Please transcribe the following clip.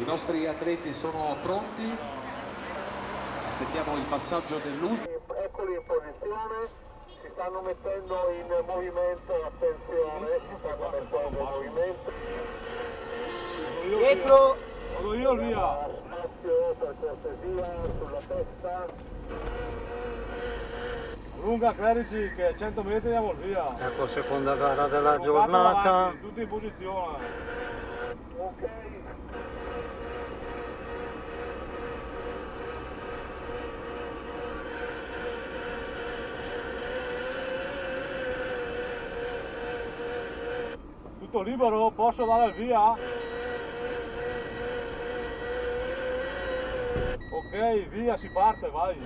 I nostri atleti sono pronti, aspettiamo il passaggio dell'ultimo. Eccoli in posizione, si stanno mettendo in movimento, attenzione, si stanno mettendo in movimento. Dietro! Vado io via! Spazio per cortesia sulla testa. Lunga Clerici che a 100 metri andiamo via! Ecco, seconda gara della giornata. avanti, tutti in posizione! Ok. Tutto libero? Posso dare il via? Ok, via, si parte, vai!